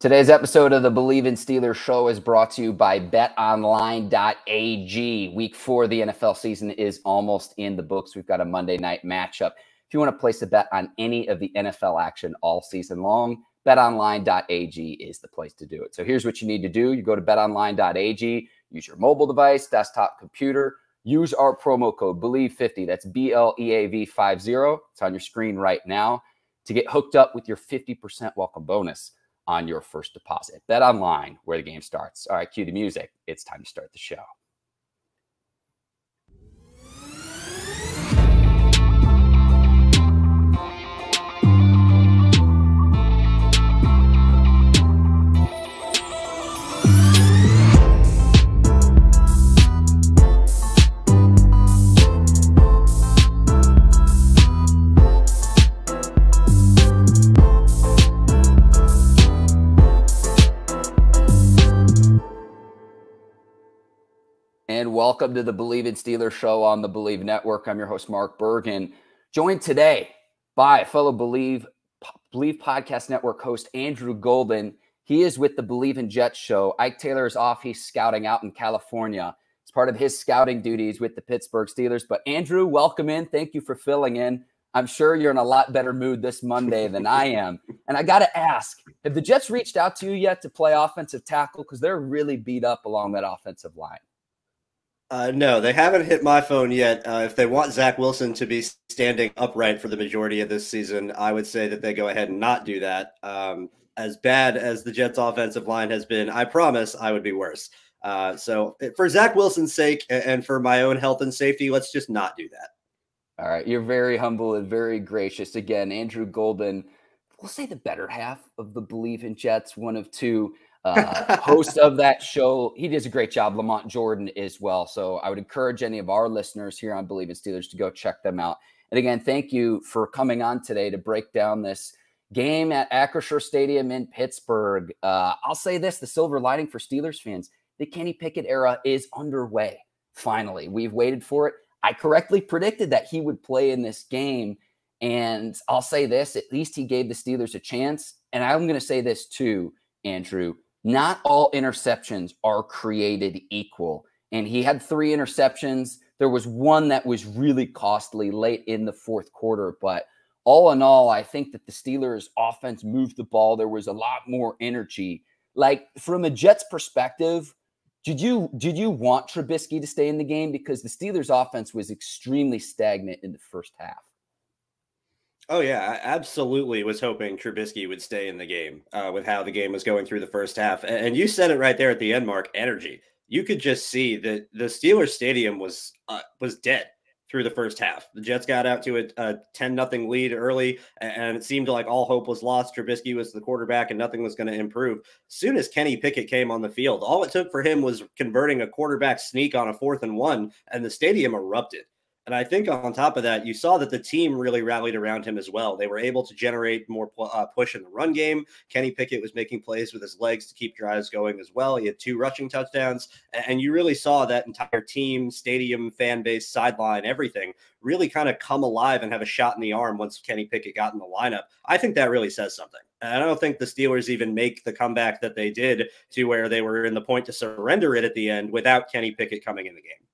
Today's episode of the Bleav in Steelers show is brought to you by betonline.ag. Week four of the NFL season is almost in the books. We've got a Monday night matchup. If you want to place a bet on any of the NFL action all season long, betonline.ag is the place to do it. So here's what you need to do you go to betonline.ag, use your mobile device, desktop computer, use our promo code BLEAV50. That's B L E A V 50. It's on your screen right now to get hooked up with your 50% welcome bonus on your first deposit. Bet online where the game starts. All right, cue the music. It's time to start the show. And welcome to the Bleav in Steelers show on the Bleav Network. I'm your host, Mark Bergin, joined today by fellow Bleav Bleav Podcast Network host Andrew Golden. He is with the Bleav in Jets show. Ike Taylor is off. He's scouting out in California. It's part of his scouting duties with the Pittsburgh Steelers. But Andrew, welcome in. Thank you for filling in. I'm sure you're in a lot better mood this Monday than I am. And I got to ask, have the Jets reached out to you yet to play offensive tackle? Because they're really beat up along that offensive line. Uh, no, they haven't hit my phone yet. Uh, if they want Zach Wilson to be standing upright for the majority of this season, I would say that they go ahead and not do that. Um, as bad as the Jets' offensive line has been, I promise I would be worse. Uh, so, for Zach Wilson's sake and for my own health and safety, let's just not do that. All right. You're very humble and very gracious. Again, Andrew Golden, we'll say the better half of the Bleav in Jets, one of two uh, host of that show. He does a great job. Lamont Jordan as well. So I would encourage any of our listeners here on Bleav in Steelers to go check them out. And again, thank you for coming on today to break down this game at Acrisure Stadium in Pittsburgh. Uh, I'll say this: the silver lining for Steelers fans, the Kenny Pickett era is underway. Finally, we've waited for it. I correctly predicted that he would play in this game. And I'll say this at least he gave the Steelers a chance. And I'm going to say this too, Andrew not all interceptions are created equal. And he had three interceptions. There was one that was really costly late in the fourth quarter. But all in all, I think that the Steelers' offense moved the ball. There was a lot more energy. Like from a Jets perspective, did you did you want Trubisky to stay in the game because the Steelers' offense was extremely stagnant in the first half? Oh yeah, I absolutely was hoping Trubisky would stay in the game uh, with how the game was going through the first half. And you said it right there at the end, Mark. Energy. You could just see that the Steelers stadium was uh, was dead through the first half. The Jets got out to a, a 10 nothing lead early, and it seemed like all hope was lost. Trubisky was the quarterback, and nothing was going to improve. Soon as Kenny Pickett came on the field, all it took for him was converting a quarterback sneak on a fourth and one, and the stadium erupted. And I think on top of that, you saw that the team really rallied around him as well. They were able to generate more uh, push in the run game. Kenny Pickett was making plays with his legs to keep drives going as well. He had two rushing touchdowns. And you really saw that entire team, stadium, fan base, sideline, everything really kind of come alive and have a shot in the arm once Kenny Pickett got in the lineup. I think that really says something. And I don't think the Steelers even make the comeback that they did to where they were in the point to surrender it at the end without Kenny Pickett coming in the game.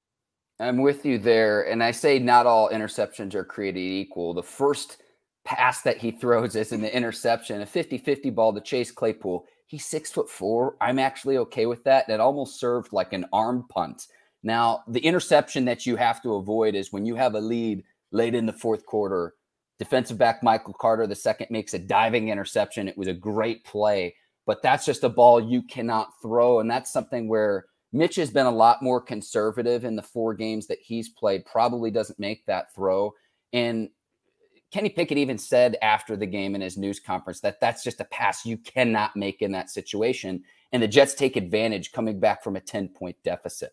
I'm with you there. And I say not all interceptions are created equal. The first pass that he throws is in the interception, a 50 50 ball to Chase Claypool. He's six foot four. I'm actually okay with that. That almost served like an arm punt. Now, the interception that you have to avoid is when you have a lead late in the fourth quarter. Defensive back Michael Carter, the second, makes a diving interception. It was a great play, but that's just a ball you cannot throw. And that's something where Mitch has been a lot more conservative in the four games that he's played, probably doesn't make that throw. And Kenny Pickett even said after the game in his news conference that that's just a pass you cannot make in that situation. And the Jets take advantage coming back from a 10 point deficit.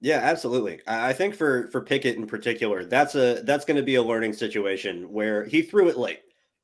Yeah, absolutely. I think for for Pickett in particular, that's a that's going to be a learning situation where he threw it late.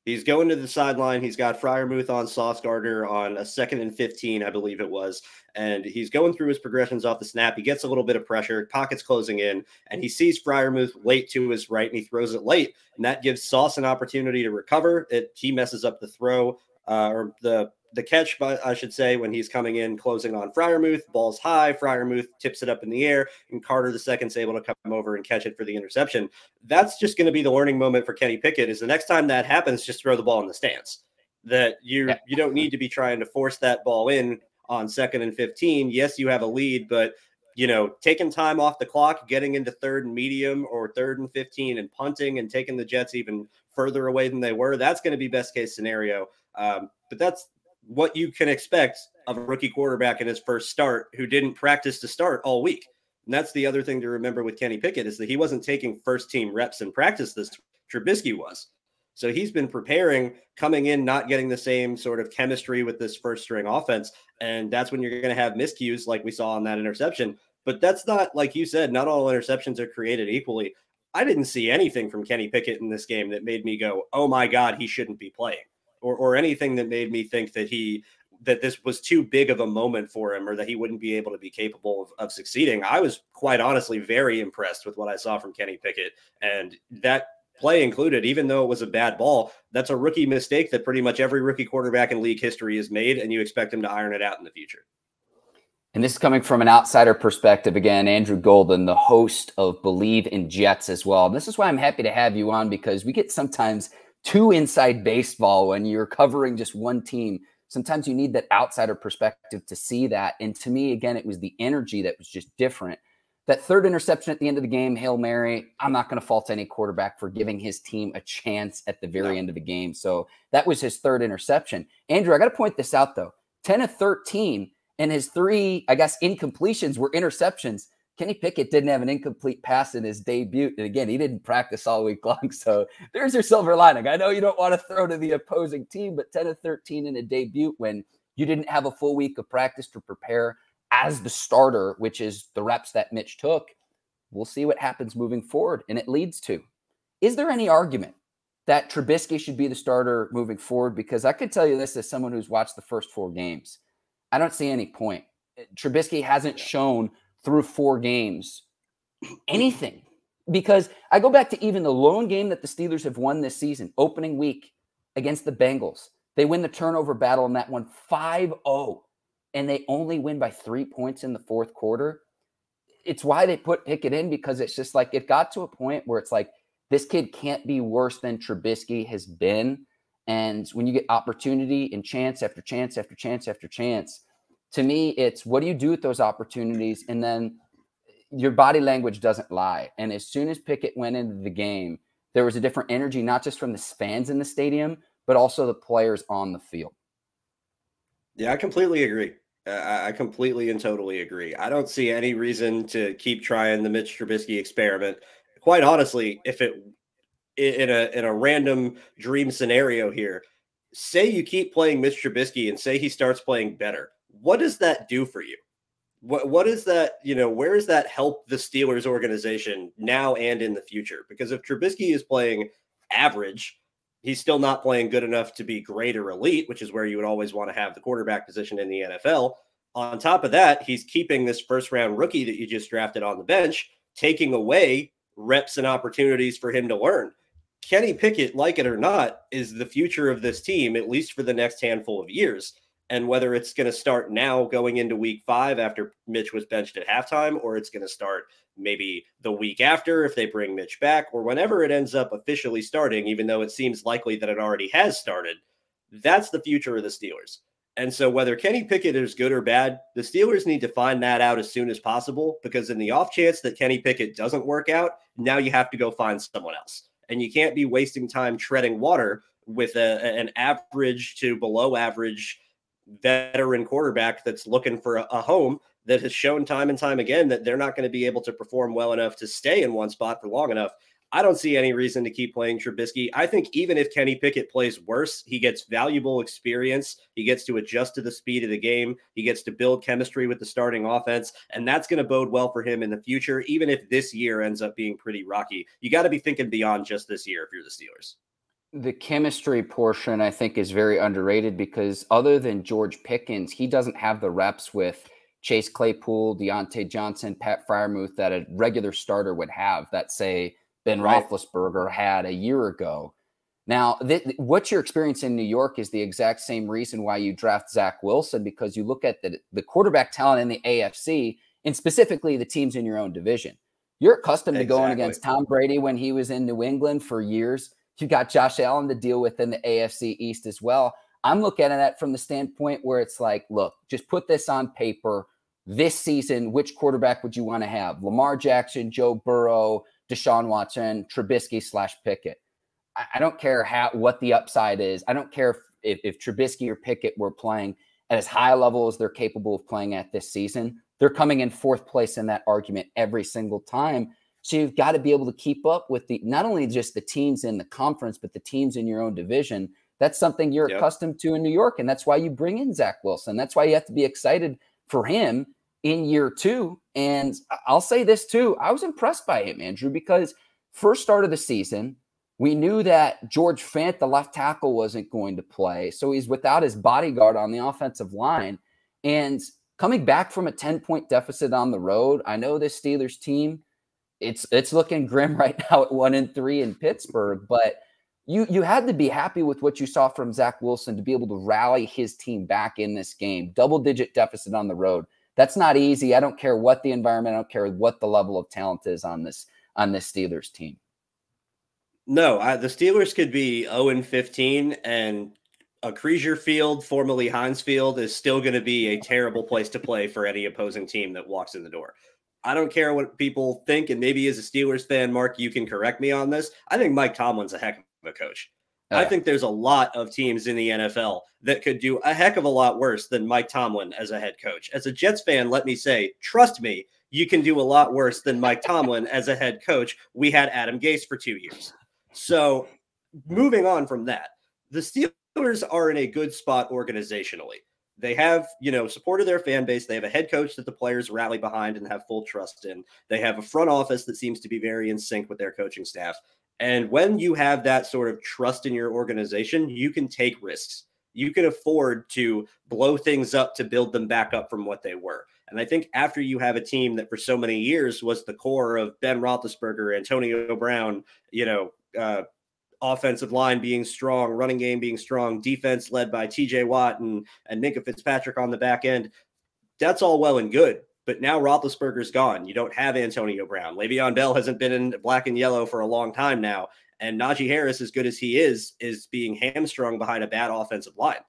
He's going to the sideline. He's got Freiermuth on Sauce Gardner on a second and 15, I believe it was. And he's going through his progressions off the snap. He gets a little bit of pressure, pockets closing in, and he sees Freiermuth late to his right and he throws it late. And that gives Sauce an opportunity to recover. It he messes up the throw. Uh, or the the catch, but I should say, when he's coming in, closing on Freiermuth, ball's high. Freiermuth tips it up in the air, and Carter the second's able to come over and catch it for the interception. That's just going to be the learning moment for Kenny Pickett. Is the next time that happens, just throw the ball in the stands. That you you don't need to be trying to force that ball in on second and fifteen. Yes, you have a lead, but you know, taking time off the clock, getting into third and medium or third and 15 and punting and taking the Jets even further away than they were, that's going to be best case scenario. Um, but that's what you can expect of a rookie quarterback in his first start who didn't practice to start all week. And that's the other thing to remember with Kenny Pickett is that he wasn't taking first team reps in practice this Trubisky was. So he's been preparing, coming in, not getting the same sort of chemistry with this first string offense. And that's when you're going to have miscues like we saw on that interception. But that's not, like you said, not all interceptions are created equally. I didn't see anything from Kenny Pickett in this game that made me go, oh my God, he shouldn't be playing or, or anything that made me think that he that this was too big of a moment for him or that he wouldn't be able to be capable of, of succeeding. I was quite honestly very impressed with what I saw from Kenny Pickett. And that play included, even though it was a bad ball, that's a rookie mistake that pretty much every rookie quarterback in league history has made, and you expect him to iron it out in the future. And this is coming from an outsider perspective. Again, Andrew Golden, the host of Bleav in Jets as well. And this is why I'm happy to have you on because we get sometimes – too inside baseball when you're covering just one team. Sometimes you need that outsider perspective to see that. And to me, again, it was the energy that was just different. That third interception at the end of the game, Hail Mary, I'm not going to fault any quarterback for giving his team a chance at the very no. end of the game. So that was his third interception. Andrew, I got to point this out though 10 of 13, and his three, I guess, incompletions were interceptions. Kenny Pickett didn't have an incomplete pass in his debut. And again, he didn't practice all week long. So there's your silver lining. I know you don't want to throw to the opposing team, but 10 of 13 in a debut when you didn't have a full week of practice to prepare as the starter, which is the reps that Mitch took. We'll see what happens moving forward. And it leads to is there any argument that Trubisky should be the starter moving forward? Because I could tell you this as someone who's watched the first four games. I don't see any point. Trubisky hasn't shown through four games anything. Because I go back to even the lone game that the Steelers have won this season, opening week against the Bengals. They win the turnover battle in that one 5 0, and they only win by three points in the fourth quarter. It's why they put Pickett in because it's just like it got to a point where it's like this kid can't be worse than Trubisky has been. And when you get opportunity and chance after chance after chance after chance, to me, it's what do you do with those opportunities? And then your body language doesn't lie. And as soon as Pickett went into the game, there was a different energy, not just from the fans in the stadium, but also the players on the field. Yeah, I completely agree. I completely and totally agree. I don't see any reason to keep trying the Mitch Trubisky experiment. Quite honestly, if it in a in a random dream scenario here, say you keep playing Mitch Trubisky and say he starts playing better what does that do for you? What what is that? You know, where does that help the Steelers organization now and in the future? Because if Trubisky is playing average, he's still not playing good enough to be great or elite, which is where you would always want to have the quarterback position in the NFL. On top of that, he's keeping this first round rookie that you just drafted on the bench, taking away reps and opportunities for him to learn. Kenny Pickett, like it or not, is the future of this team, at least for the next handful of years and whether it's going to start now going into week five after Mitch was benched at halftime, or it's going to start maybe the week after if they bring Mitch back, or whenever it ends up officially starting, even though it seems likely that it already has started, that's the future of the Steelers. And so, whether Kenny Pickett is good or bad, the Steelers need to find that out as soon as possible because, in the off chance that Kenny Pickett doesn't work out, now you have to go find someone else. And you can't be wasting time treading water with a, an average to below average veteran quarterback that's looking for a, a home that has shown time and time again that they're not going to be able to perform well enough to stay in one spot for long enough. I don't see any reason to keep playing Trubisky. I think even if Kenny Pickett plays worse, he gets valuable experience. He gets to adjust to the speed of the game. He gets to build chemistry with the starting offense. And that's going to bode well for him in the future, even if this year ends up being pretty rocky. You got to be thinking beyond just this year if you're the Steelers the chemistry portion I think is very underrated because other than George Pickens, he doesn't have the reps with Chase Claypool, Diontae Johnson, Pat Freiermuth that a regular starter would have that say Ben right. Roethlisberger had a year ago. Now, th- what you're experiencing in New York is the exact same reason why you draft Zach Wilson, because you look at the, the quarterback talent in the AFC and specifically the teams in your own division. You're accustomed exactly. to going against Tom Brady when he was in New England for years. You got Josh Allen to deal with in the AFC East as well. I'm looking at that from the standpoint where it's like, look, just put this on paper. This season, which quarterback would you want to have? Lamar Jackson, Joe Burrow, Deshaun Watson, Trubisky slash Pickett. I, I don't care how what the upside is. I don't care if, if, if Trubisky or Pickett were playing at as high a level as they're capable of playing at this season. They're coming in fourth place in that argument every single time. So you've got to be able to keep up with the not only just the teams in the conference, but the teams in your own division. That's something you're yep. accustomed to in New York. And that's why you bring in Zach Wilson. That's why you have to be excited for him in year two. And I'll say this too. I was impressed by him, Andrew, because first start of the season, we knew that George Fant, the left tackle, wasn't going to play. So he's without his bodyguard on the offensive line. And coming back from a 10 point deficit on the road, I know this Steelers team, it's it's looking grim right now at one and three in Pittsburgh, but you you had to be happy with what you saw from Zach Wilson to be able to rally his team back in this game. Double digit deficit on the road. That's not easy. I don't care what the environment, I don't care what the level of talent is on this on this Steelers team. No, I, the Steelers could be 0 and 15 and Acrisure Field, formerly Heinz Field, is still going to be a terrible place to play for any opposing team that walks in the door. I don't care what people think, and maybe as a Steelers fan, Mark, you can correct me on this. I think Mike Tomlin's a heck of a coach. Oh, I think there's a lot of teams in the NFL that could do a heck of a lot worse than Mike Tomlin as a head coach. As a Jets fan, let me say, trust me, you can do a lot worse than Mike Tomlin as a head coach. We had Adam Gase for two years. So, moving on from that, the Steelers Steelers are in a good spot organizationally. They have, you know, supported their fan base. They have a head coach that the players rally behind and have full trust in. They have a front office that seems to be very in sync with their coaching staff. And when you have that sort of trust in your organization, you can take risks. You can afford to blow things up to build them back up from what they were. And I think after you have a team that for so many years was the core of Ben Roethlisberger, Antonio Brown, you know, uh, offensive line being strong, running game being strong, defense led by TJ Watt and, and Minkah Fitzpatrick on the back end. That's all well and good. But now Roethlisberger's gone. You don't have Antonio Brown. Le'Veon Bell hasn't been in black and yellow for a long time now. And Najee Harris, as good as he is, is being hamstrung behind a bad offensive line.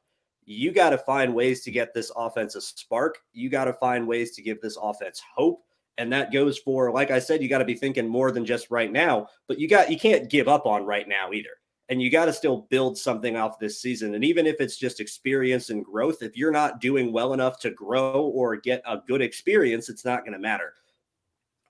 You got to find ways to get this offense a spark. You got to find ways to give this offense hope and that goes for like i said you got to be thinking more than just right now but you got you can't give up on right now either. And you got to still build something off this season. And even if it's just experience and growth if you're not doing well enough to grow or get a good experience it's not going to matter.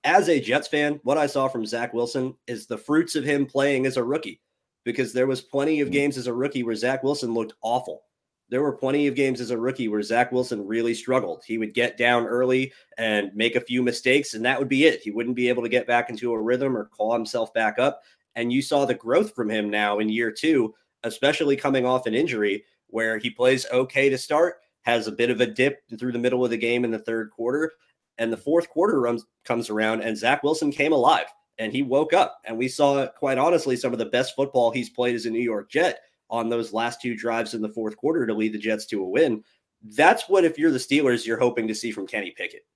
As a jets fan what i saw from zach wilson is the fruits of him playing as a rookie because there was plenty of mm. games as a rookie where zach wilson looked awful there were plenty of games as a rookie where Zach Wilson really struggled. He would get down early and make a few mistakes, and that would be it. He wouldn't be able to get back into a rhythm or call himself back up. And you saw the growth from him now in year two, especially coming off an injury where he plays okay to start, has a bit of a dip through the middle of the game in the third quarter. And the fourth quarter runs, comes around, and Zach Wilson came alive and he woke up. And we saw, quite honestly, some of the best football he's played as a New York Jet on those last two drives in the fourth quarter to lead the Jets to a win. That's what, if you're the Steelers, you're hoping to see from Kenny Pickett.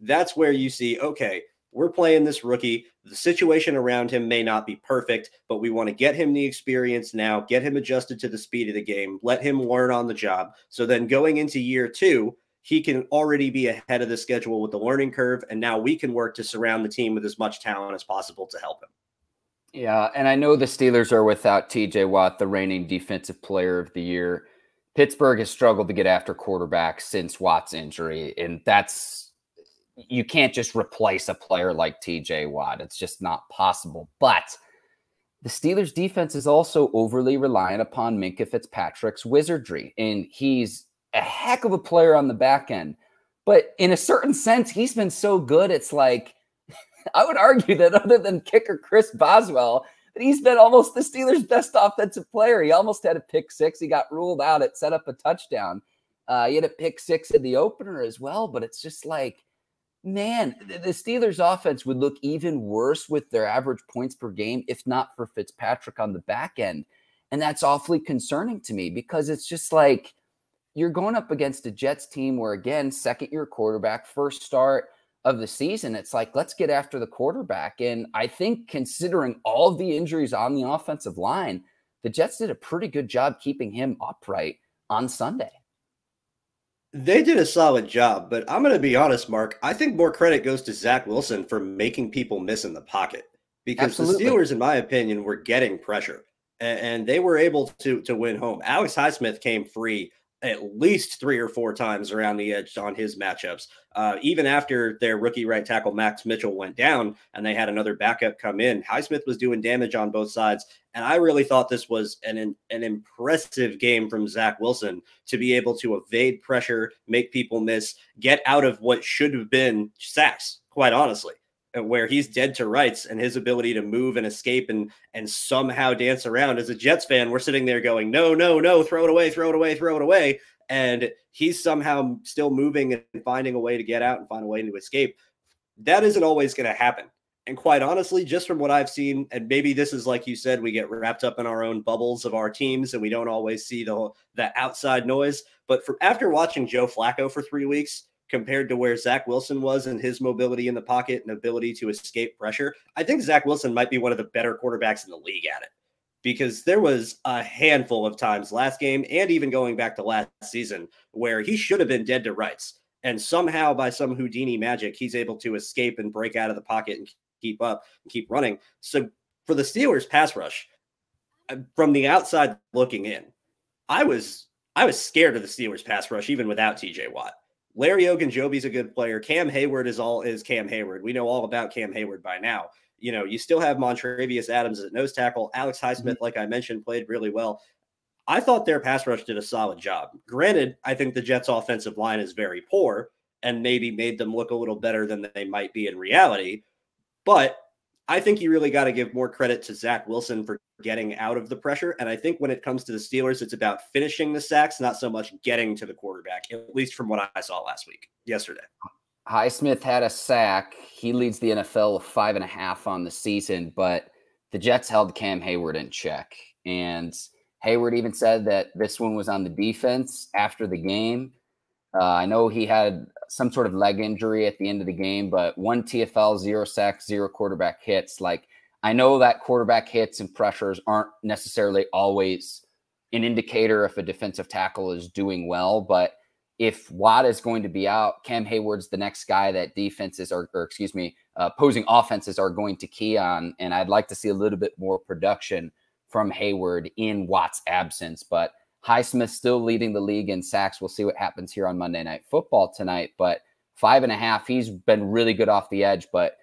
That's where you see, okay, we're playing this rookie. The situation around him may not be perfect, but we want to get him the experience now, get him adjusted to the speed of the game, let him learn on the job. So then going into year two, he can already be ahead of the schedule with the learning curve. And now we can work to surround the team with as much talent as possible to help him. Yeah, and I know the Steelers are without TJ Watt, the reigning defensive player of the year. Pittsburgh has struggled to get after quarterbacks since Watt's injury, and that's you can't just replace a player like TJ Watt. It's just not possible. But the Steelers defense is also overly reliant upon Minkah Fitzpatrick's wizardry, and he's a heck of a player on the back end. But in a certain sense, he's been so good. It's like I would argue that other than kicker Chris Boswell, that he's been almost the Steelers' best offensive player. He almost had a pick six. He got ruled out. It set up a touchdown. Uh, he had a pick six in the opener as well. But it's just like, man, the Steelers' offense would look even worse with their average points per game if not for Fitzpatrick on the back end. And that's awfully concerning to me because it's just like you're going up against a Jets team where, again, second year quarterback, first start of the season. It's like, let's get after the quarterback. And I think considering all of the injuries on the offensive line, the Jets did a pretty good job keeping him upright on Sunday. They did a solid job, but I'm going to be honest, Mark. I think more credit goes to Zach Wilson for making people miss in the pocket because Absolutely. the Steelers, in my opinion, were getting pressure and, they were able to to win home. Alex Highsmith came free at least three or four times around the edge on his matchups. Uh, even after their rookie right tackle Max Mitchell went down and they had another backup come in, Highsmith was doing damage on both sides. And I really thought this was an, an impressive game from Zach Wilson to be able to evade pressure, make people miss, get out of what should have been sacks, quite honestly where he's dead to rights and his ability to move and escape and and somehow dance around. As a Jets fan, we're sitting there going, no, no, no, throw it away, throw it away, throw it away. And he's somehow still moving and finding a way to get out and find a way to escape. That isn't always going to happen. And quite honestly, just from what I've seen, and maybe this is like you said, we get wrapped up in our own bubbles of our teams and we don't always see the the outside noise. But for after watching Joe Flacco for three weeks, compared to where Zach Wilson was and his mobility in the pocket and ability to escape pressure, I think Zach Wilson might be one of the better quarterbacks in the league at it. Because there was a handful of times last game and even going back to last season where he should have been dead to rights. And somehow, by some Houdini magic, he's able to escape and break out of the pocket and keep up and keep running. So for the Steelers pass rush, uh, from the outside looking in, I was I was scared of the Steelers pass rush even without TJ Watt. Larry Ogunjobi's a good player. Cam Heyward is all is Cam Heyward. We know all about Cam Heyward by now. You know, you still have Montravius Adams at nose tackle. Alex Highsmith, mm-hmm. like I mentioned, played really well. I thought their pass rush did a solid job. Granted, I think the Jets' offensive line is very poor and maybe made them look a little better than they might be in reality. But I think you really got to give more credit to Zach Wilson for getting out of the pressure. And I think when it comes to the Steelers, it's about finishing the sacks, not so much getting to the quarterback, at least from what I saw last week, yesterday. Highsmith had a sack. He leads the NFL with five and a half on the season, but the Jets held Cam Heyward in check. And Heyward even said that this one was on the defense after the game. Uh, I know he had some sort of leg injury at the end of the game, but one TFL, zero sacks, zero quarterback hits. Like I know that quarterback hits and pressures aren't necessarily always an indicator if a defensive tackle is doing well, but if Watt is going to be out, Cam Heyward's the next guy that defenses are, or excuse me, uh, opposing offenses are going to key on. And I'd like to see a little bit more production from Heyward in Watt's absence. But Highsmith still leading the league in sacks. We'll see what happens here on Monday Night Football tonight. But five and a half, he's been really good off the edge. But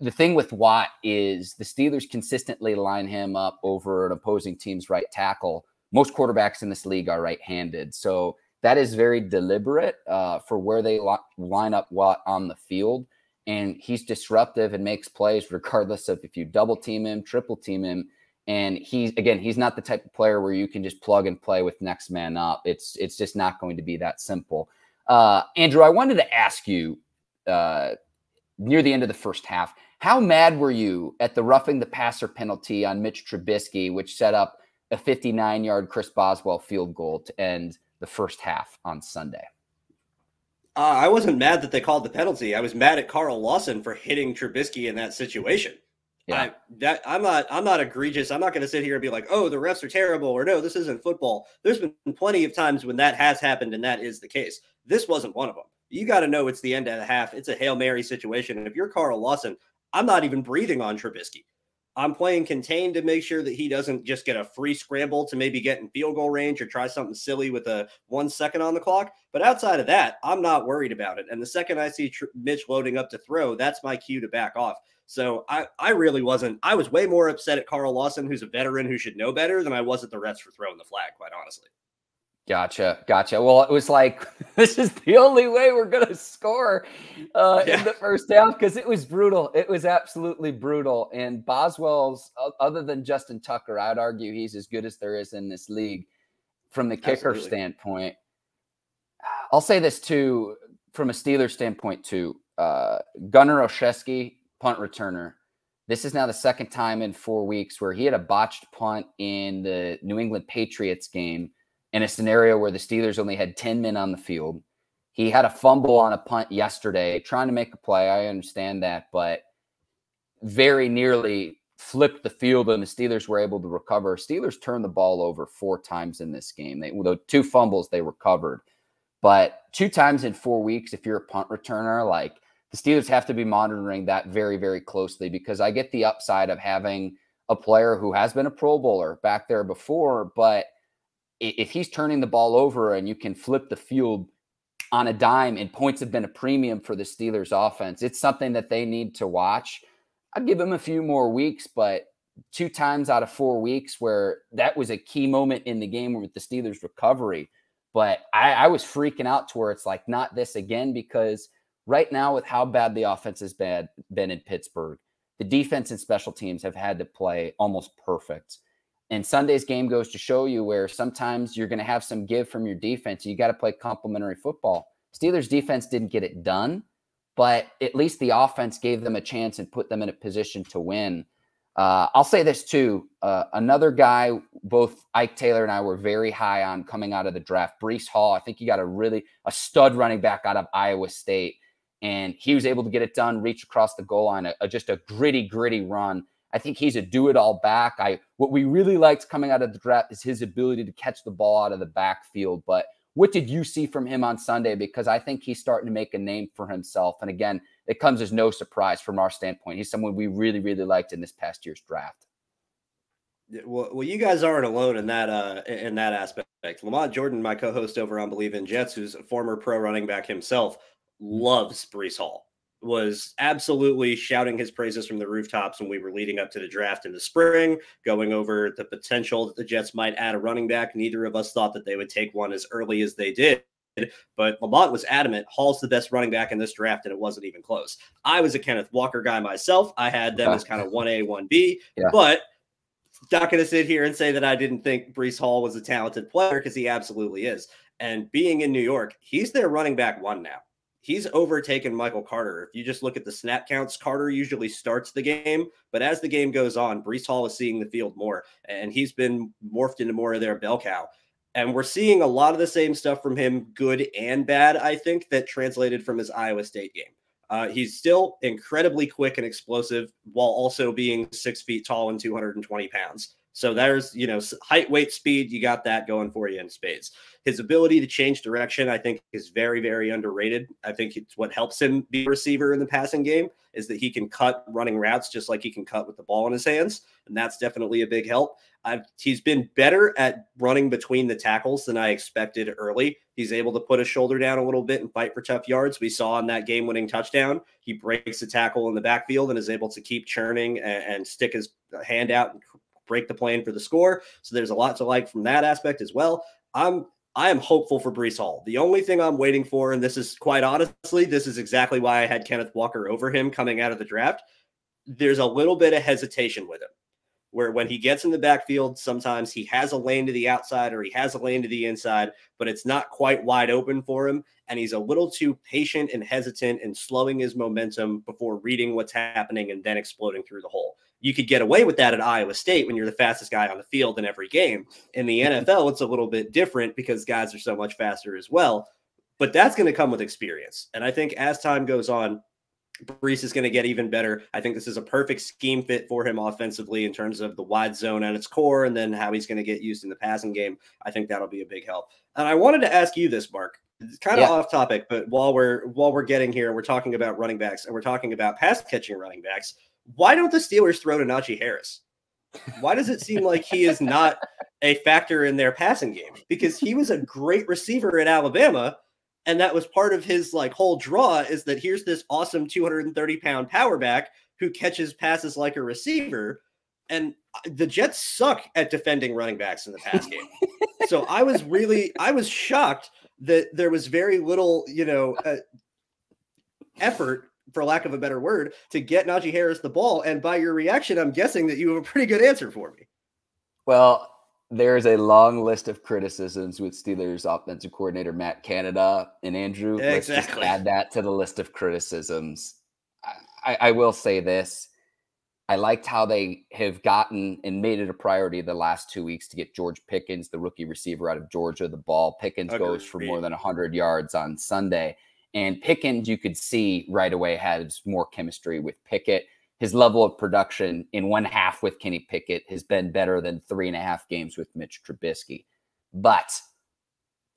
the thing with Watt is the Steelers consistently line him up over an opposing team's right tackle. Most quarterbacks in this league are right handed. So that is very deliberate uh, for where they li- line up Watt on the field. And he's disruptive and makes plays regardless of if you double team him, triple team him. And he's again, he's not the type of player where you can just plug and play with next man up. It's it's just not going to be that simple. Uh, Andrew, I wanted to ask you uh, near the end of the first half how mad were you at the roughing the passer penalty on Mitch Trubisky, which set up a 59 yard Chris Boswell field goal to end the first half on Sunday? Uh, I wasn't mad that they called the penalty. I was mad at Carl Lawson for hitting Trubisky in that situation. Yeah. I, that I'm not I'm not egregious. I'm not going to sit here and be like, "Oh, the refs are terrible," or "No, this isn't football." There's been plenty of times when that has happened, and that is the case. This wasn't one of them. You got to know it's the end of the half. It's a hail mary situation, and if you're Carl Lawson, I'm not even breathing on Trubisky. I'm playing contained to make sure that he doesn't just get a free scramble to maybe get in field goal range or try something silly with a one second on the clock. But outside of that, I'm not worried about it. And the second I see Tr- Mitch loading up to throw, that's my cue to back off. So I, I really wasn't. I was way more upset at Carl Lawson, who's a veteran who should know better, than I was at the refs for throwing the flag, quite honestly. Gotcha, gotcha. Well, it was like this is the only way we're gonna score uh, yeah. in the first half because it was brutal. It was absolutely brutal. And Boswell's, other than Justin Tucker, I'd argue he's as good as there is in this league from the kicker absolutely. standpoint. I'll say this too, from a Steeler standpoint too. Uh, Gunner Olszewski, punt returner, this is now the second time in four weeks where he had a botched punt in the New England Patriots game in a scenario where the Steelers only had 10 men on the field. He had a fumble on a punt yesterday, trying to make a play. I understand that, but very nearly flipped the field and the Steelers were able to recover. Steelers turned the ball over four times in this game. They the two fumbles they recovered. But two times in four weeks, if you're a punt returner, like the Steelers have to be monitoring that very, very closely because I get the upside of having a player who has been a Pro Bowler back there before, but if he's turning the ball over and you can flip the field on a dime and points have been a premium for the Steelers offense, it's something that they need to watch. I'd give him a few more weeks, but two times out of four weeks where that was a key moment in the game with the Steelers recovery. But I, I was freaking out to where it's like, not this again, because right now, with how bad the offense has been, been in Pittsburgh, the defense and special teams have had to play almost perfect. And Sunday's game goes to show you where sometimes you're going to have some give from your defense. You got to play complementary football. Steelers defense didn't get it done, but at least the offense gave them a chance and put them in a position to win. Uh, I'll say this too. Uh, another guy, both Ike Taylor and I were very high on coming out of the draft. Breece Hall, I think he got a really a stud running back out of Iowa State, and he was able to get it done, reach across the goal line, a, a, just a gritty, gritty run. I think he's a do it all back. I what we really liked coming out of the draft is his ability to catch the ball out of the backfield. But what did you see from him on Sunday? Because I think he's starting to make a name for himself. And again, it comes as no surprise from our standpoint. He's someone we really, really liked in this past year's draft. Well, well, you guys aren't alone in that uh, in that aspect. Lamont Jordan, my co-host over on Bleav in Jets, who's a former pro running back himself, loves Breece Hall was absolutely shouting his praises from the rooftops when we were leading up to the draft in the spring, going over the potential that the Jets might add a running back. Neither of us thought that they would take one as early as they did. But Lamont was adamant Hall's the best running back in this draft, and it wasn't even close. I was a Kenneth Walker guy myself. I had them as kind of 1A, 1B, yeah. but not going to sit here and say that I didn't think Breece Hall was a talented player because he absolutely is. And being in New York, he's their running back one now he's overtaken Michael Carter. If you just look at the snap counts, Carter usually starts the game, but as the game goes on, Breece Hall is seeing the field more, and he's been morphed into more of their bell cow. And we're seeing a lot of the same stuff from him, good and bad, I think, that translated from his Iowa State game. Uh, he's still incredibly quick and explosive while also being six feet tall and 220 pounds. So there's, you know, height, weight, speed. You got that going for you in spades. His ability to change direction, I think, is very, very underrated. I think it's what helps him be a receiver in the passing game is that he can cut running routes just like he can cut with the ball in his hands, and that's definitely a big help. I've, he's been better at running between the tackles than I expected early. He's able to put his shoulder down a little bit and fight for tough yards. We saw in that game-winning touchdown, he breaks a tackle in the backfield and is able to keep churning and, and stick his hand out and break the plane for the score. So there's a lot to like from that aspect as well. I'm I am hopeful for Breece Hall. The only thing I'm waiting for, and this is quite honestly, this is exactly why I had Kenneth Walker over him coming out of the draft. There's a little bit of hesitation with him, where when he gets in the backfield, sometimes he has a lane to the outside or he has a lane to the inside, but it's not quite wide open for him. And he's a little too patient and hesitant and slowing his momentum before reading what's happening and then exploding through the hole you could get away with that at Iowa State when you're the fastest guy on the field in every game. In the NFL, it's a little bit different because guys are so much faster as well. But that's going to come with experience. And I think as time goes on, Breece is going to get even better. I think this is a perfect scheme fit for him offensively in terms of the wide zone at its core and then how he's going to get used in the passing game. I think that'll be a big help. And I wanted to ask you this, Mark. It's kind of yeah. off topic, but while we're while we're getting here, we're talking about running backs and we're talking about pass catching running backs why don't the Steelers throw to Najee Harris? Why does it seem like he is not a factor in their passing game? Because he was a great receiver at Alabama, and that was part of his like whole draw is that here's this awesome 230 pound power back who catches passes like a receiver. And the Jets suck at defending running backs in the pass game. so I was really, I was shocked that there was very little, you know, uh, effort for lack of a better word, to get Najee Harris the ball. And by your reaction, I'm guessing that you have a pretty good answer for me. Well, there's a long list of criticisms with Steelers offensive coordinator Matt Canada and Andrew. Exactly. Let's just add that to the list of criticisms. I, I will say this. I liked how they have gotten and made it a priority the last two weeks to get George Pickens, the rookie receiver out of Georgia, the ball. Pickens Agreed. goes for more than 100 yards on Sunday. And Pickens, you could see right away, has more chemistry with Pickett. His level of production in one half with Kenny Pickett has been better than three and a half games with Mitch Trubisky. But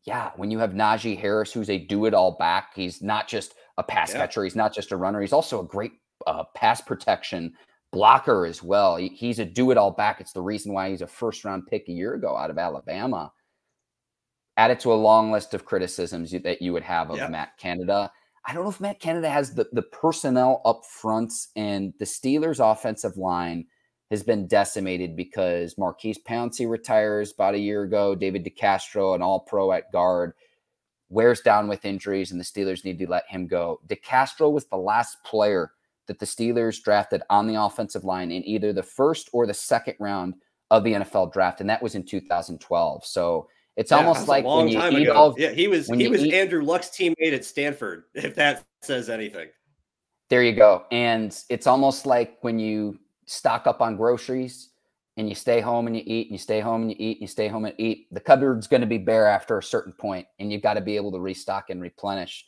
yeah, when you have Najee Harris, who's a do it all back, he's not just a pass yeah. catcher, he's not just a runner, he's also a great uh, pass protection blocker as well. He, he's a do it all back. It's the reason why he's a first round pick a year ago out of Alabama. Add it to a long list of criticisms that you would have of Matt Canada. I don't know if Matt Canada has the, the personnel up front and the Steelers' offensive line has been decimated because Maurkice Pouncey retires about a year ago. David DeCastro, an all pro at guard, wears down with injuries, and the Steelers need to let him go. DeCastro was the last player that the Steelers drafted on the offensive line in either the first or the second round of the NFL draft, and that was in 2012. So it's yeah, almost like a long time ago. All, yeah, he was he was eat, Andrew Luck's teammate at Stanford, if that says anything. There you go. And it's almost like when you stock up on groceries and you stay home and you eat and you stay home and you eat and you stay home and eat, the cupboard's going to be bare after a certain point, and you've got to be able to restock and replenish.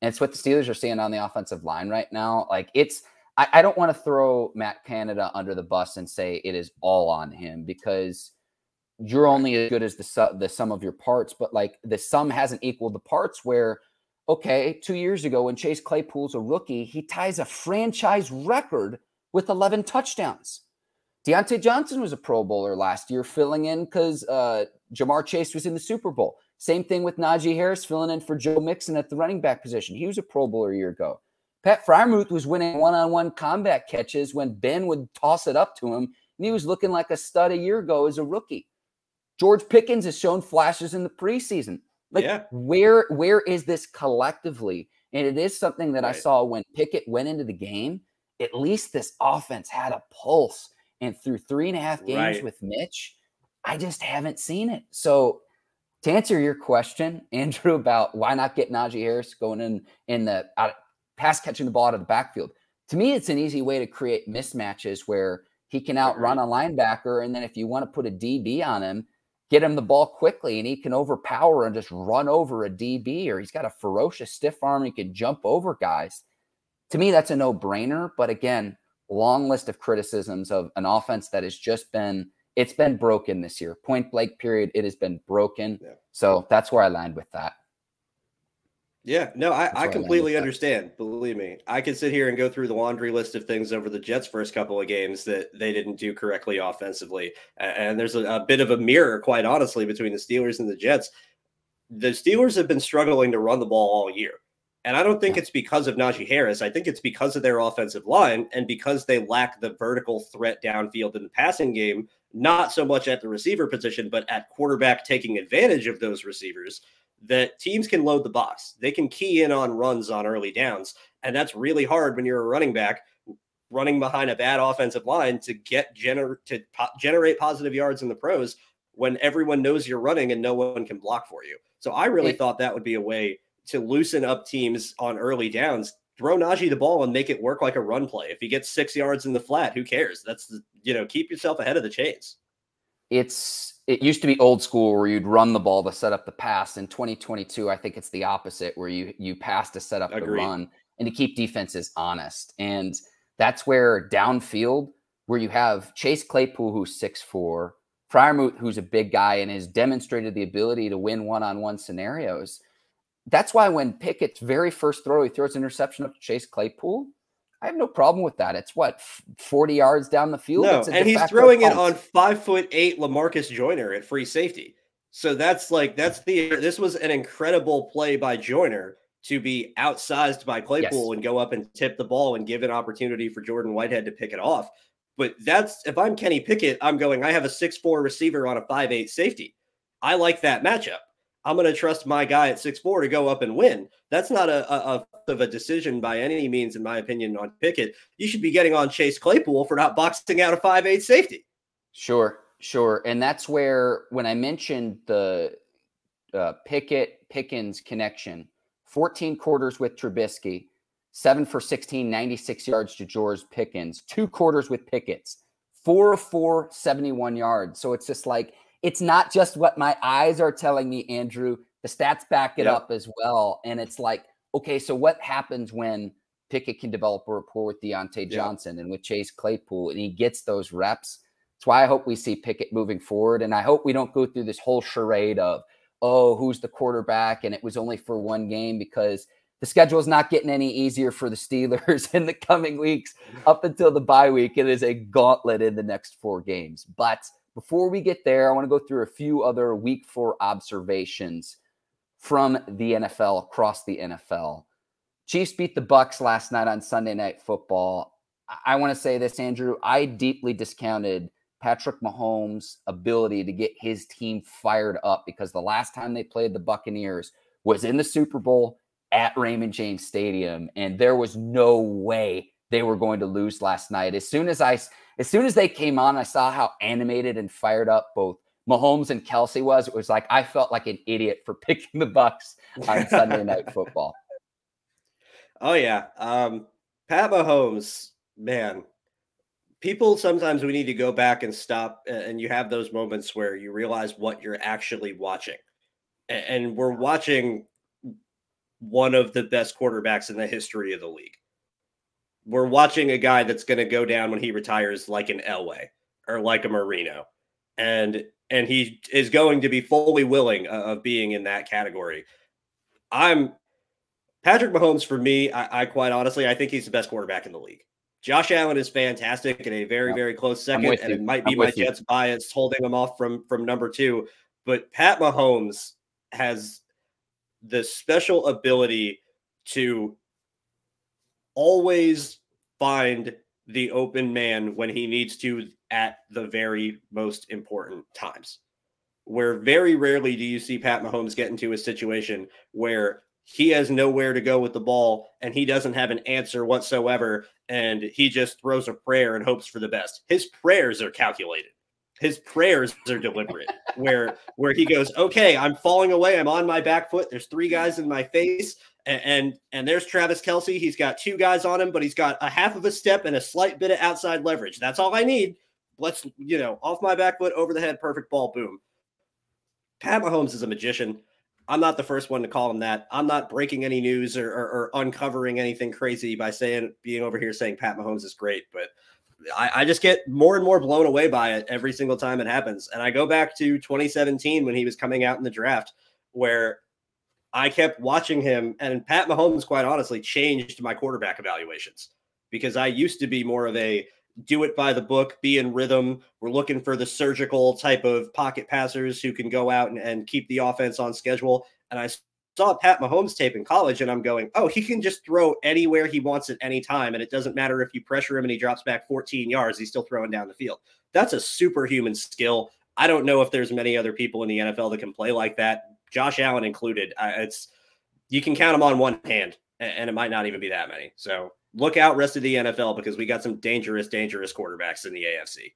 And it's what the Steelers are seeing on the offensive line right now. Like it's, I, I don't want to throw Matt Canada under the bus and say it is all on him because you're only as good as the the sum of your parts. But like the sum hasn't equaled the parts. Where okay, two years ago when Chase Claypool's a rookie, he ties a franchise record with 11 touchdowns. Diontae Johnson was a Pro Bowler last year, filling in because uh, Ja'Marr Chase was in the Super Bowl. Same thing with Najee Harris filling in for Joe Mixon at the running back position. He was a Pro Bowler a year ago. Pat Freiermuth was winning one-on-one combat catches when Ben would toss it up to him, and he was looking like a stud a year ago as a rookie. George Pickens has shown flashes in the preseason. Like yeah. where where is this collectively? And it is something that right. I saw when Pickett went into the game. At least this offense had a pulse. And through three and a half games right. with Mitch, I just haven't seen it. So to answer your question, Andrew, about why not get Najee Harris going in in the out, pass catching the ball out of the backfield. To me, it's an easy way to create mismatches where he can outrun a linebacker, and then if you want to put a DB on him, get him the ball quickly, and he can overpower and just run over a DB, or he's got a ferocious stiff arm, he can jump over guys. To me, that's a no-brainer. But again, long list of criticisms of an offense that has just been it's been broken this year. Point blank period. It has been broken. Yeah. So that's where I land with that. Yeah, no, I, I completely I understand. Believe me, I could sit here and go through the laundry list of things over the Jets' first couple of games that they didn't do correctly offensively. And there's a, a bit of a mirror, quite honestly, between the Steelers and the Jets. The Steelers have been struggling to run the ball all year. And I don't think it's because of Najee Harris. I think it's because of their offensive line and because they lack the vertical threat downfield in the passing game, not so much at the receiver position, but at quarterback taking advantage of those receivers. That teams can load the box. They can key in on runs on early downs. And that's really hard when you're a running back running behind a bad offensive line to get gener- to po- generate positive yards in the pros when everyone knows you're running and no one can block for you. So I really thought that would be a way to loosen up teams on early downs, throw Najee the ball and make it work like a run play. If he gets six yards in the flat, who cares? That's the, you know, keep yourself ahead of the chains. It's it used to be old school where you'd run the ball to set up the pass. In 2022, I think it's the opposite where you you pass to set up Agreed. the run and to keep defenses honest. And that's where downfield, where you have Chase Claypool, who's six four, Freiermuth, who's a big guy and has demonstrated the ability to win one on one scenarios that's why when Pickett's very first throw, he throws an interception up to Chase Claypool. I have no problem with that. It's what forty yards down the field. No, and he's throwing it on five foot eight Lamarcus Joyner at free safety. So that's like that's the this was an incredible play by Joyner to be outsized by Claypool yes. and go up and tip the ball and give an opportunity for Jordan Whitehead to pick it off. But that's if I'm Kenny Pickett, I'm going. I have a six four receiver on a five eight safety. I like that matchup. I'm going to trust my guy at six four to go up and win. That's not a, a, of a decision by any means, in my opinion, on Pickett. You should be getting on Chase Claypool for not boxing out a five eight safety. Sure, sure, and that's where when I mentioned the uh, Pickett Pickens connection, 14 quarters with Trubisky. seven for 16, 96 yards to George Pickens, two quarters with Pickett's, four of four, 71 yards. So it's just like, it's not just what my eyes are telling me, Andrew. The stats back it yep. up as well. And it's like, okay, so what happens when Pickett can develop a rapport with Diontae Johnson yep. and with Chase Claypool and he gets those reps? That's why I hope we see Pickett moving forward. And I hope we don't go through this whole charade of, oh, who's the quarterback? And it was only for one game because the schedule is not getting any easier for the Steelers in the coming weeks up until the bye week. It is a gauntlet in the next four games. But before we get there, I want to go through a few other week four observations from the NFL across the NFL. Chiefs beat the Bucks last night on Sunday Night Football. I want to say this, Andrew. I deeply discounted Patrick Mahomes' ability to get his team fired up because the last time they played the Buccaneers was in the Super Bowl at Raymond James Stadium, and there was no way they were going to lose last night. As soon as I, as soon as they came on, I saw how animated and fired up both Mahomes and Kelce was. It was like I felt like an idiot for picking the Bucks on Sunday Night Football. Oh yeah, um, Pat Mahomes, man. People sometimes we need to go back and stop, and you have those moments where you realize what you're actually watching, and we're watching one of the best quarterbacks in the history of the league. We're watching a guy that's going to go down when he retires like an Elway or like a Marino. And and he is going to be fully willing of being in that category. I'm Patrick Mahomes for me, I, I, quite honestly, I think he's the best quarterback in the league. Josh Allen is fantastic in a very, very close second, and it might be I'm my Jets you. bias holding him off from from number two. But Pat Mahomes has the special ability to always find the open man when he needs to at the very most important times. Where very rarely do you see Pat Mahomes get into a situation where he has nowhere to go with the ball and he doesn't have an answer whatsoever and he just throws a prayer and hopes for the best. His prayers are calculated his prayers are deliberate where where he goes okay i'm falling away i'm on my back foot there's three guys in my face and, and there's travis Kelce. he's got two guys on him but he's got a half of a step and a slight bit of outside leverage. That's all i need. Let's you know off my back foot over the head perfect ball boom. Pat mahomes is a magician. I'm not the first one to call him that. I'm not breaking any news or, or, or uncovering anything crazy by saying being over here saying pat mahomes is great but I, I, just get more and more blown away by it every single time it happens. And I go back to 2017 when he was coming out in the draft, where I kept watching him, and Pat Mahomes, quite honestly, changed my quarterback evaluations because I used to be more of a do it by the book, be in rhythm. We're looking for the surgical type of pocket passers who can go out and, and keep the offense on schedule. And I saw Pat Mahomes tape in college and I'm going, oh, he can just throw anywhere he wants at any time. And it doesn't matter if you pressure him and he drops back 14 yards, he's still throwing down the field. That's a superhuman skill. I don't know if there's many other people in the NFL that can play like that, Josh Allen included. Uh, it's you can count them on one hand, and it might not even be that many. So look out, rest of the NFL, because we got some dangerous, dangerous quarterbacks in the AFC.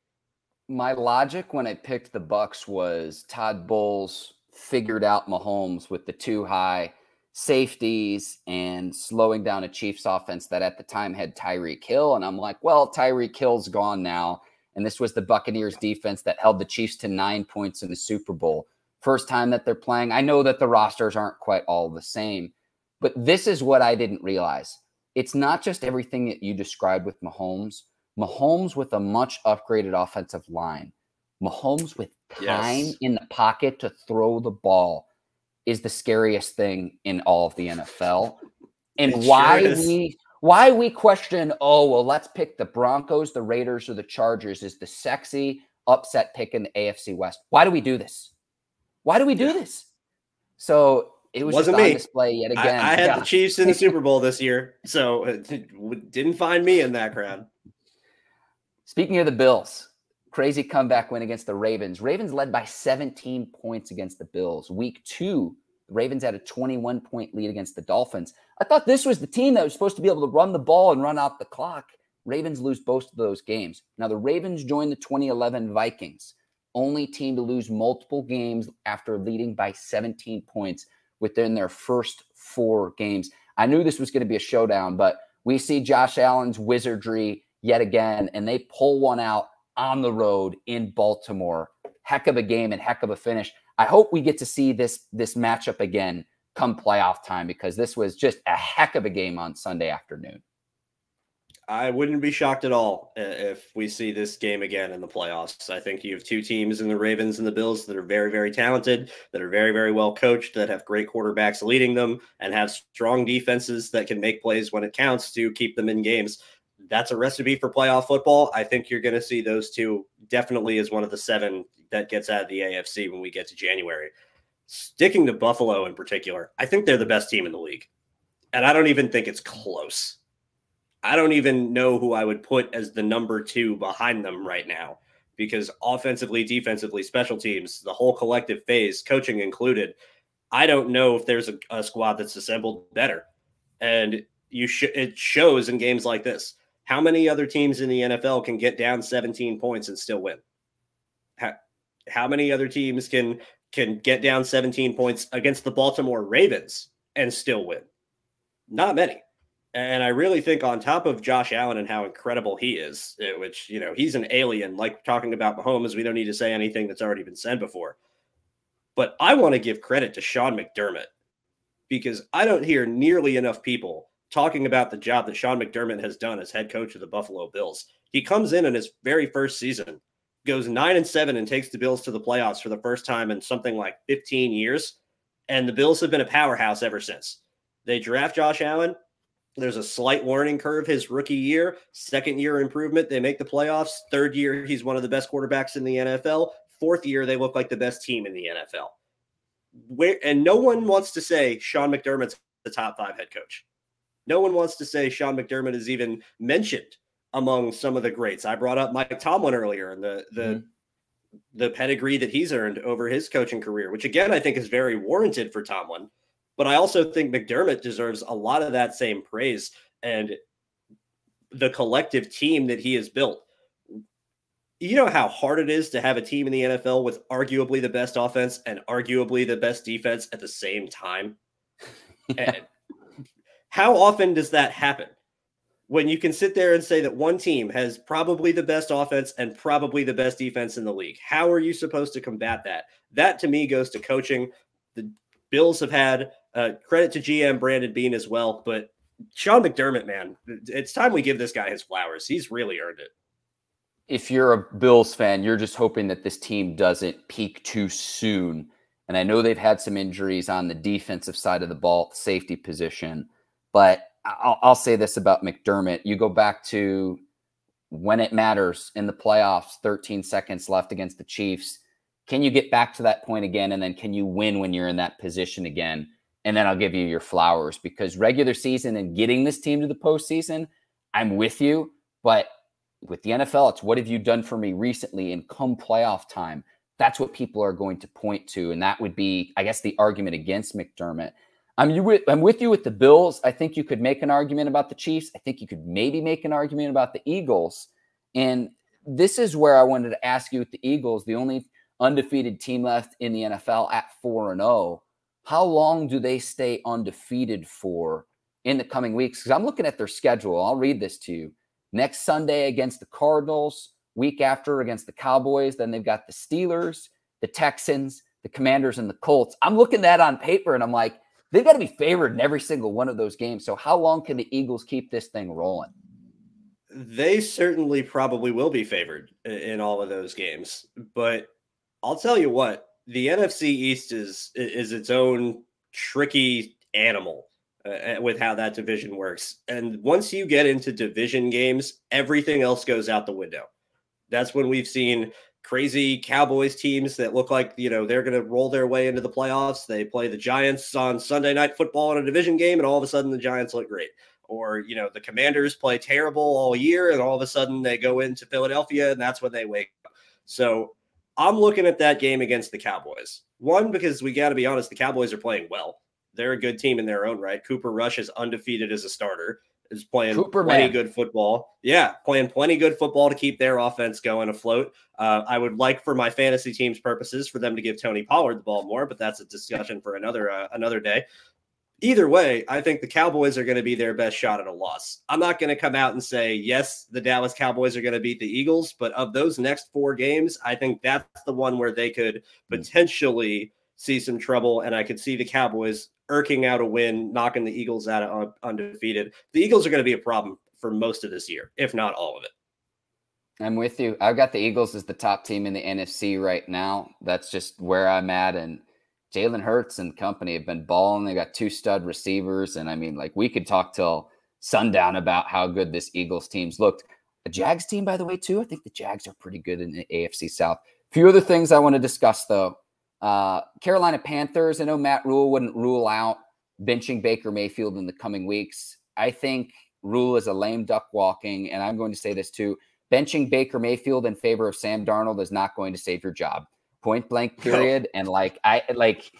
My logic when I picked the Bucks was Todd Bowles figured out Mahomes with the two high safeties and slowing down a Chiefs offense that at the time had Tyreek Hill. And I'm like, well, Tyreek Hill's gone now. And this was the Buccaneers defense that held the Chiefs to nine points in the Super Bowl. First time that they're playing. I know that the rosters aren't quite all the same, but this is what I didn't realize. It's not just everything that you described with Mahomes. Mahomes with a much upgraded offensive line Mahomes with time yes. in the pocket to throw the ball is the scariest thing in all of the NFL. And it why sure we why we question, oh well, let's pick the Broncos, the Raiders, or the Chargers is the sexy upset pick in the AFC West. Why do we do this? Why do we do this? So it was Wasn't just on display yet again. I, I had yeah. the Chiefs in the Super Bowl this year, so it didn't find me in that crowd. Speaking of the Bills, Crazy comeback win against the Ravens. Ravens led by 17 points against the Bills. Week two, the Ravens had a 21 point lead against the Dolphins. I thought this was the team that was supposed to be able to run the ball and run out the clock. Ravens lose both of those games. Now, the Ravens joined the 2011 Vikings, only team to lose multiple games after leading by 17 points within their first four games. I knew this was going to be a showdown, but we see Josh Allen's wizardry yet again, and they pull one out on the road in Baltimore. Heck of a game and heck of a finish. I hope we get to see this this matchup again come playoff time because this was just a heck of a game on Sunday afternoon. I wouldn't be shocked at all if we see this game again in the playoffs. I think you have two teams in the Ravens and the Bills that are very, very talented, that are very, very well coached, that have great quarterbacks leading them, and have strong defenses that can make plays when it counts to keep them in games. That's a recipe for playoff football. I think you're going to see those two definitely as one of the seven that gets out of the AFC when we get to January. Sticking to Buffalo in particular, I think they're the best team in the league. And I don't even think it's close. I don't even know who I would put as the number two behind them right now because offensively, defensively, special teams, the whole collective phase, coaching included, I don't know if there's a, a squad that's assembled better. And you sh- it shows in games like this. How many other teams in the NFL can get down 17 points and still win? How, how many other teams can can get down 17 points against the Baltimore Ravens and still win? Not many. And I really think, on top of Josh Allen and how incredible he is, eh, which, you know, he's an alien, like talking about Mahomes, we don't need to say anything that's already been said before. But I want to give credit to Sean McDermott because I don't hear nearly enough people talking about the job that Sean McDermott has done as head coach of the Buffalo Bills. He comes in in his very first season, goes nine and seven, and takes the Bills to the playoffs for the first time in something like 15 years. And the Bills have been a powerhouse ever since. They draft Josh Allen. There's a slight warning curve his rookie year, second year improvement. They make the playoffs. Third year, he's one of the best quarterbacks in the NFL. Fourth year, they look like the best team in the NFL. Where and no one wants to say Sean McDermott's the top five head coach. No one wants to say Sean McDermott is even mentioned among some of the greats. I brought up Mike Tomlin earlier and the the mm-hmm. the pedigree that he's earned over his coaching career, which again I think is very warranted for Tomlin. But I also think McDermott deserves a lot of that same praise and the collective team that he has built. You know how hard it is to have a team in the NFL with arguably the best offense and arguably the best defense at the same time? and how often does that happen? When you can sit there and say that one team has probably the best offense and probably the best defense in the league. How are you supposed to combat that? That to me goes to coaching. The Bills have had uh, credit to GM Brandon Beane as well, but Sean McDermott, man, it's time we give this guy his flowers. He's really earned it. If you're a Bills fan, you're just hoping that this team doesn't peak too soon. And I know they've had some injuries on the defensive side of the ball, safety position. But I'll, I'll say this about McDermott: you go back to when it matters in the playoffs, 13 seconds left against the Chiefs. Can you get back to that point again? And then can you win when you're in that position again? And then I'll give you your flowers because regular season and getting this team to the postseason, I'm with you. But with the NFL, it's what have you done for me recently? And come playoff time, that's what people are going to point to. And that would be, I guess, the argument against McDermott. I'm, you with, I'm with you with the Bills. I think you could make an argument about the Chiefs. I think you could maybe make an argument about the Eagles. And this is where I wanted to ask you with the Eagles, the only undefeated team left in the NFL at 4 and 0 how long do they stay undefeated for in the coming weeks? Because I'm looking at their schedule. I'll read this to you. Next Sunday against the Cardinals, week after against the Cowboys. Then they've got the Steelers, the Texans, the Commanders, and the Colts. I'm looking at that on paper and I'm like, they've got to be favored in every single one of those games. So, how long can the Eagles keep this thing rolling? They certainly probably will be favored in all of those games. But I'll tell you what, the NFC East is is its own tricky animal uh, with how that division works. And once you get into division games, everything else goes out the window. That's when we've seen crazy Cowboys teams that look like, you know, they're going to roll their way into the playoffs. They play the Giants on Sunday night football in a division game and all of a sudden the Giants look great. Or, you know, the Commanders play terrible all year and all of a sudden they go into Philadelphia and that's when they wake up. So I'm looking at that game against the Cowboys. One, because we got to be honest, the Cowboys are playing well. They're a good team in their own right. Cooper Rush is undefeated as a starter, is playing Cooper plenty man. good football. Yeah, playing plenty good football to keep their offense going afloat. Uh, I would like, for my fantasy team's purposes, for them to give Tony Pollard the ball more, but that's a discussion for another uh, another day. Either way, I think the Cowboys are going to be their best shot at a loss. I'm not going to come out and say, yes, the Dallas Cowboys are going to beat the Eagles, but of those next four games, I think that's the one where they could hmm. potentially see some trouble. And I could see the Cowboys irking out a win, knocking the Eagles out of undefeated. The Eagles are going to be a problem for most of this year, if not all of it. I'm with you. I've got the Eagles as the top team in the NFC right now. That's just where I'm at. And Jalen Hurts and company have been balling. They got two stud receivers. And I mean, like, we could talk till sundown about how good this Eagles team's looked. A Jags team, by the way, too. I think the Jags are pretty good in the AFC South. A few other things I want to discuss, though. Uh, Carolina Panthers, I know Matt Rhule wouldn't rule out benching Baker Mayfield in the coming weeks. I think Rhule is a lame duck walking, and I'm going to say this too. Benching Baker Mayfield in favor of Sam Darnold is not going to save your job. Point blank, period. No. And like I like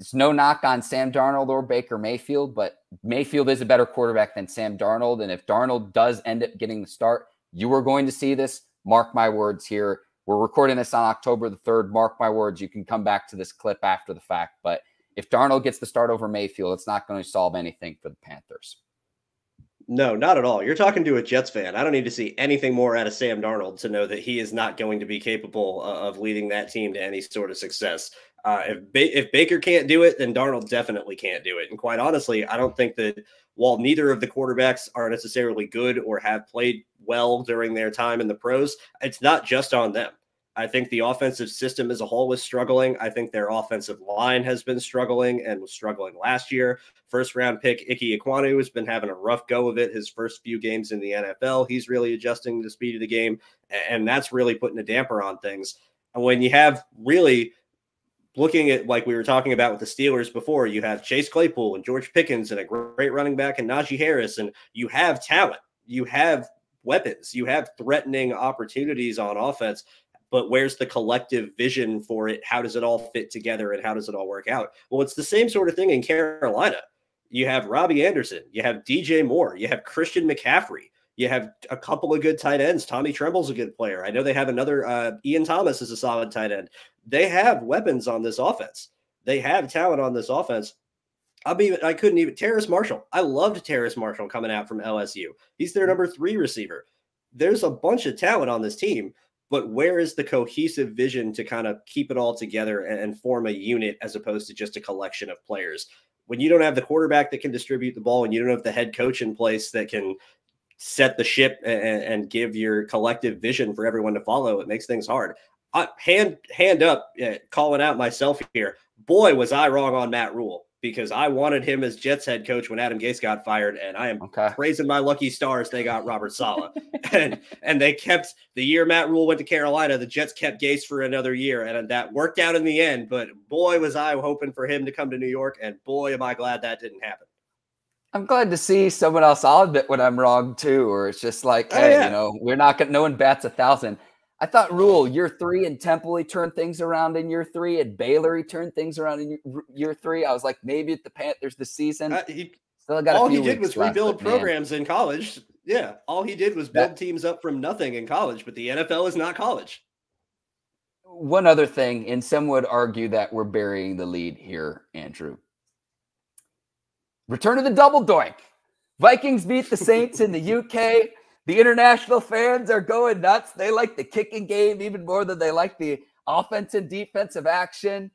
it's no knock on Sam Darnold or Baker Mayfield, but Mayfield is a better quarterback than Sam Darnold. And if Darnold does end up getting the start, you are going to see this. Mark my words here. We're recording this on October the 3rd. Mark my words. You can come back to this clip after the fact. But if Darnold gets the start over Mayfield, it's not going to solve anything for the Panthers. No, not at all. You're talking to a Jets fan. I don't need to see anything more out of Sam Darnold to know that he is not going to be capable of leading that team to any sort of success. Uh, if ba- if Baker can't do it, then Darnold definitely can't do it. And quite honestly, I don't think that while neither of the quarterbacks are necessarily good or have played well during their time in the pros, it's not just on them. I think the offensive system as a whole was struggling. I think their offensive line has been struggling and was struggling last year. First round pick Ike Ekwonu has been having a rough go of it his first few games in the NFL. He's really adjusting the speed of the game, and that's really putting a damper on things. And when you have really looking at like we were talking about with the Steelers before, you have Chase Claypool and George Pickens and a great running back and Najee Harris, and you have talent, you have weapons, you have threatening opportunities on offense but where's the collective vision for it? How does it all fit together and how does it all work out? Well, it's the same sort of thing in Carolina. You have Robbie Anderson, you have DJ Moore, you have Christian McCaffrey, you have a couple of good tight ends. Tommy Tremble's a good player. I know they have another uh, Ian Thomas is a solid tight end. They have weapons on this offense. They have talent on this offense. I mean, I couldn't even Terrace Marshall. I loved Terrace Marshall coming out from LSU. He's their number three receiver. There's a bunch of talent on this team but where is the cohesive vision to kind of keep it all together and, and, form a unit as opposed to just a collection of players? When you don't have the quarterback that can distribute the ball and you don't have the head coach in place that can set the ship and, and give your collective vision for everyone to follow, it makes things hard. I, hand hand up, uh, calling out myself here. Boy, was I wrong on Matt Rhule because I wanted him as Jets head coach when Adam Gase got fired, and I am okay. praising my lucky stars they got Robert Saleh, and and they kept the year Matt Rhule went to Carolina, the Jets kept Gase for another year, and that worked out in the end. But boy, was I hoping for him to come to New York, and boy, am I glad that didn't happen. I'm glad to see someone else. I'll admit when I'm wrong too, or it's just like, oh, hey, yeah. you know, we're not gonna. No one bats a thousand. I thought Rhule year three and Temple he turned things around in year three. and Baylor he turned things around in year three. I was like, maybe at the Panthers this season. Uh, he, Still got all he did was rebuild programs man. in college. Yeah, all he did was build that, teams up from nothing in college. But the NFL is not college. One other thing, and some would argue that we're burying the lead here, Andrew. Return of the double doink. Vikings beat the Saints in the UK. The international fans are going nuts. They like the kicking game even more than they like the offense and defensive action.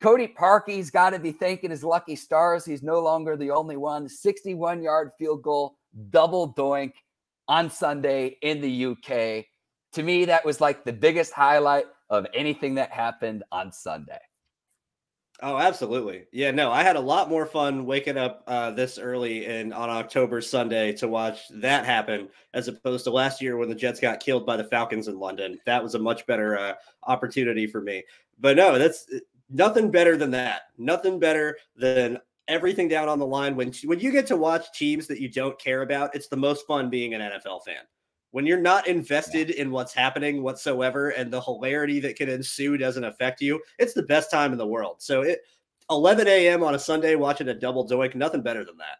Cody Parkey's got to be thanking his lucky stars. He's no longer the only one. 61 yard field goal, double doink on Sunday in the UK. To me, that was like the biggest highlight of anything that happened on Sunday. Oh, absolutely. Yeah, no, I had a lot more fun waking up uh, this early and on October Sunday to watch that happen as opposed to last year when the Jets got killed by the Falcons in London. That was a much better uh, opportunity for me. But no, that's uh, nothing better than that. Nothing better than everything down on the line. When when you get to watch teams that you don't care about, it's the most fun being an NFL fan when you're not invested in what's happening whatsoever and the hilarity that can ensue doesn't affect you, it's the best time in the world. So it 11 a.m. on a Sunday watching a double doink, nothing better than that.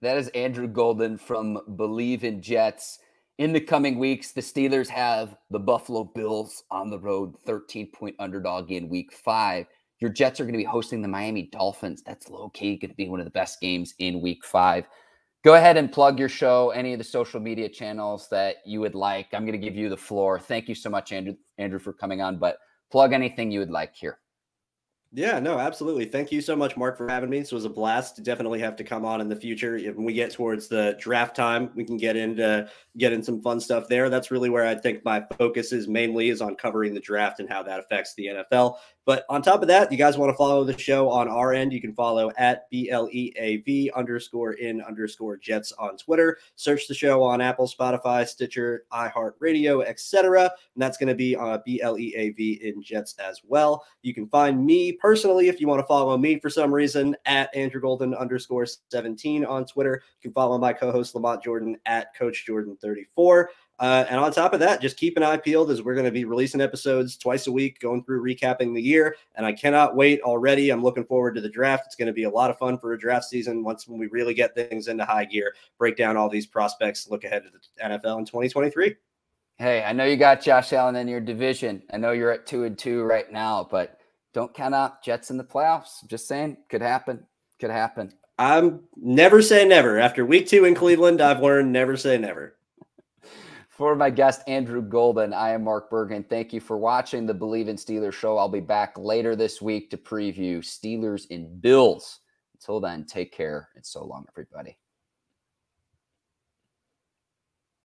That is Andrew Golden from Bleav in Jets. In the coming weeks, the Steelers have the Buffalo Bills on the road, 13 point underdog in week five. Your Jets are going to be hosting the Miami Dolphins. That's low key going to be one of the best games in week five. Go ahead and plug your show, any of the social media channels that you would like. I'm going to give you the floor. Thank you so much, Andrew, Andrew, for coming on, but plug anything you would like here. Yeah, no, absolutely. Thank you so much, Mark, for having me. This was a blast. Definitely have to come on in the future. When we get towards the draft time, we can get into get in some fun stuff there. That's really where I think my focus is mainly is on covering the draft and how that affects the NFL. But on top of that, you guys want to follow the show on our end, you can follow at BLEAV underscore in underscore Jets on Twitter. Search the show on Apple, Spotify, Stitcher, iHeartRadio, etc. And that's going to be on uh, BLEAV in Jets as well. You can find me personally if you want to follow me for some reason at Andrew Golden underscore 17 on Twitter. You can follow my co-host Lamont Jordan at Coach Jordan 34. Uh, and on top of that, just keep an eye peeled as we're going to be releasing episodes twice a week, going through recapping the year. And I cannot wait already. I'm looking forward to the draft. It's going to be a lot of fun for a draft season once when we really get things into high gear, break down all these prospects, look ahead to the NFL in 2023. Hey, I know you got Josh Allen in your division. I know you're at two and two right now, but don't count out Jets in the playoffs. Just saying, could happen. Could happen. I'm never say never. After week two in Cleveland, I've learned never say never. For my guest, Andrew Golden, I am Mark Bergin. Thank you for watching the Bleav in Steelers show. I'll be back later this week to preview Steelers and Bills. Until then, take care and so long, everybody.